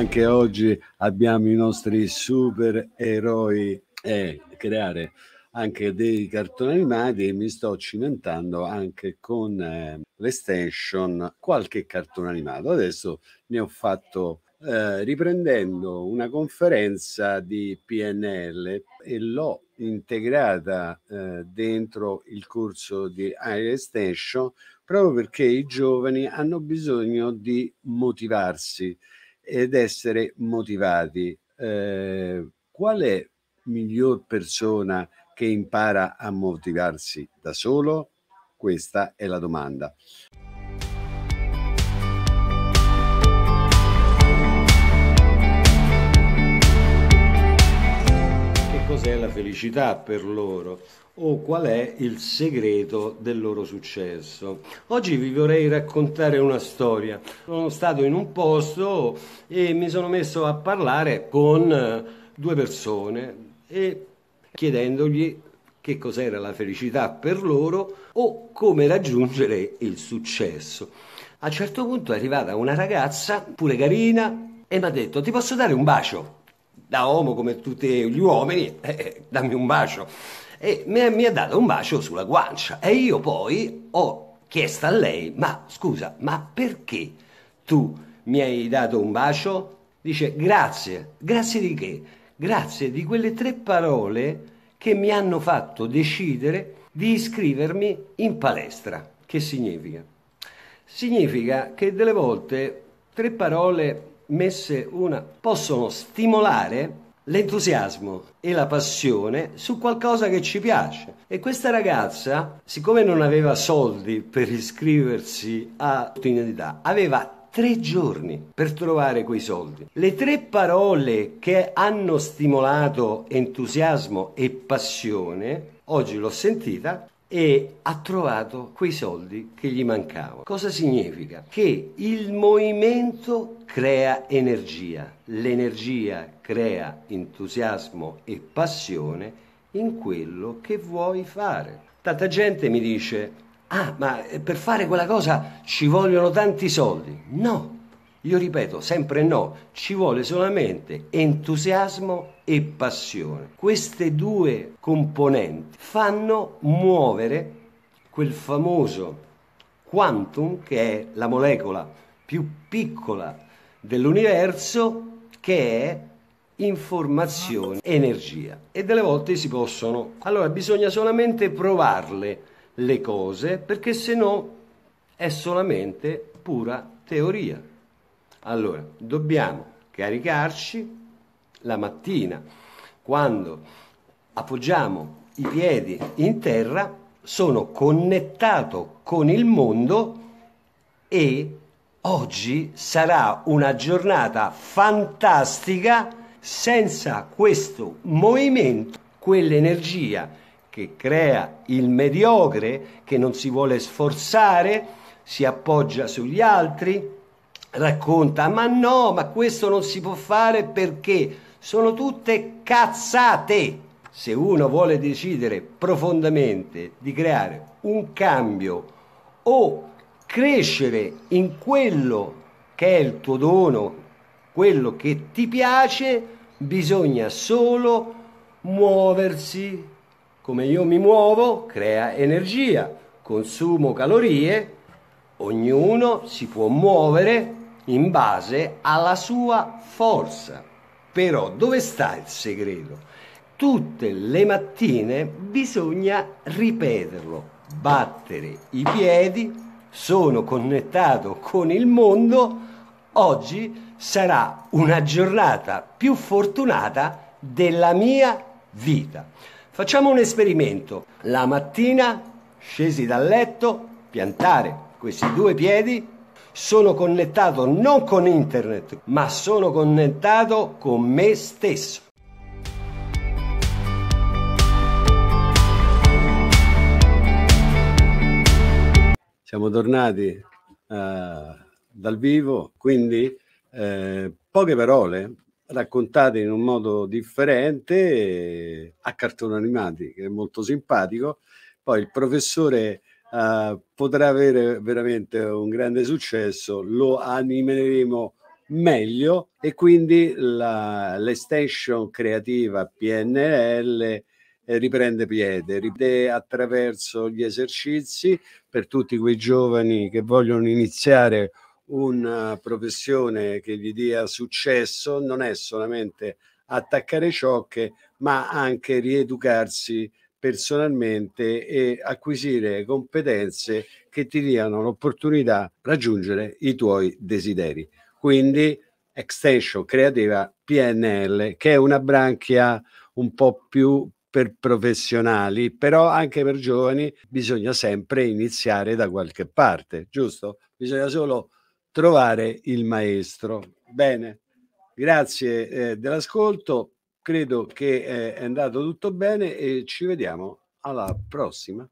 anche oggi abbiamo i nostri supereroi e creare anche dei cartoni animati e mi sto cimentando anche con eh, l'estension qualche cartone animato. Adesso ne ho fatto eh, riprendendo una conferenza di PNL e l'ho integrata eh, dentro il corso di Air Extension proprio perché i giovani hanno bisogno di motivarsi ed essere motivati. Eh, qual è miglior persona che impara a motivarsi da solo? Questa è la domanda. Cos'è la felicità per loro? o qual è il segreto del loro successo. Oggi vi vorrei raccontare una storia. Sono stato in un posto e mi sono messo a parlare con eh, due persone e chiedendogli che cos'era la felicità per loro o come raggiungere il successo. A un certo punto è arrivata una ragazza, pure carina, e mi ha detto ti posso dare un bacio? Da uomo come tutti gli uomini, eh, eh dammi un bacio. E mi, mi ha dato un bacio sulla guancia e io poi ho chiesto a lei, ma scusa, ma perché tu mi hai dato un bacio? Dice grazie, grazie di che? Grazie di quelle tre parole che mi hanno fatto decidere di iscrivermi in palestra. Che significa? Significa che delle volte tre parole messe una possono stimolare l'entusiasmo e la passione su qualcosa che ci piace. E questa ragazza, siccome non aveva soldi per iscriversi a un'unità, aveva tre giorni per trovare quei soldi. Le tre parole che hanno stimolato entusiasmo e passione, oggi l'ho sentita, e ha trovato quei soldi che gli mancavano. Cosa significa? Che il movimento crea energia, l'energia crea entusiasmo e passione in quello che vuoi fare. Tanta gente mi dice ah, ma eh, per fare quella cosa ci vogliono tanti soldi. No, io ripeto sempre no, ci vuole solamente entusiasmo e passione. Queste due componenti fanno muovere quel famoso quantum che è la molecola più piccola dell'universo che è informazione, energia e delle volte si possono. Allora bisogna solamente provarle le cose perché se no è solamente pura teoria. Allora, dobbiamo caricarci la mattina quando appoggiamo i piedi in terra, sono connettato con il mondo e oggi sarà una giornata fantastica. Senza questo movimento, quell'energia che crea il mediocre che non si vuole sforzare, si appoggia sugli altri, racconta ma no, ma questo non si può fare perché sono tutte cazzate. Se uno vuole decidere profondamente di creare un cambio o crescere in quello che è il tuo dono, quello che ti piace, bisogna solo muoversi come io mi muovo, crea energia, consumo calorie, ognuno si può muovere in base alla sua forza. Però dove sta il segreto? Tutte le mattine bisogna ripeterlo, battere i piedi, sono connettato con il mondo, oggi sarà una giornata più fortunata della mia vita. Facciamo un esperimento. La mattina, scesi dal letto, piantare questi due piedi, sono connettato non con internet, ma sono connettato con me stesso. Siamo tornati uh, dal vivo, quindi eh, poche parole raccontate in un modo differente a cartoni animati, che è molto simpatico. Poi il professore uh, potrà avere veramente un grande successo, lo animeremo meglio e quindi la, l'estension creativa PNL eh, riprende piede, riprende attraverso gli esercizi per tutti quei giovani che vogliono iniziare una professione che gli dia successo, non è solamente attaccare ciocche, ma anche rieducarsi personalmente e acquisire competenze che ti diano l'opportunità di raggiungere i tuoi desideri. Quindi Extension Creativa PNL, che è una branchia un po' più per professionali, però anche per giovani bisogna sempre iniziare da qualche parte, giusto? Bisogna solo trovare il maestro. Bene, grazie eh, dell'ascolto credo che eh, è andato tutto bene e ci vediamo alla prossima.